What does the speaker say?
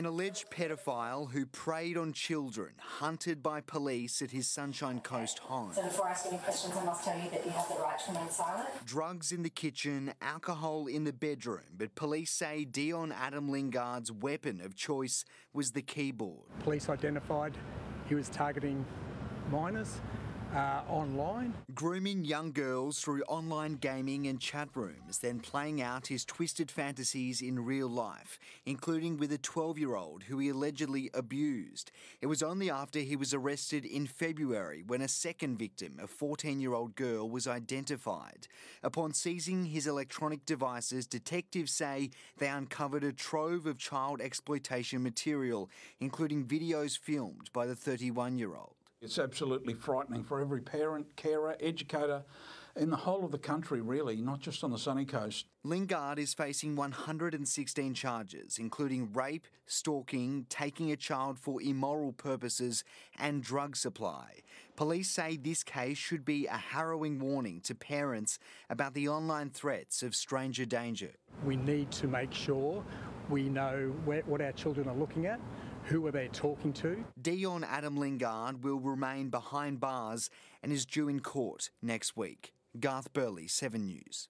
An alleged pedophile who preyed on children, hunted by police at his Sunshine Coast home. So before asking any questions, I must tell you that you have the right to remain silent. Drugs in the kitchen, alcohol in the bedroom, but police say Dion Adam Lingard's weapon of choice was the keyboard. Police identified he was targeting minors uh, online. Grooming young girls through online gaming and chat rooms, then playing out his twisted fantasies in real life, including with a 12 year old who he allegedly abused. It was only after he was arrested in February when a second victim, a 14 year old girl, was identified. Upon seizing his electronic devices, detectives say they uncovered a trove of child exploitation material, including videos filmed by the 31 year old. It's absolutely frightening for every parent, carer, educator in the whole of the country, really, not just on the sunny coast. Lingard is facing 116 charges, including rape, stalking, taking a child for immoral purposes, and drug supply. Police say this case should be a harrowing warning to parents about the online threats of stranger danger. We need to make sure we know where, what our children are looking at who were they talking to? Dion Adam Lingard will remain behind bars and is due in court next week. Garth Burley, 7 News.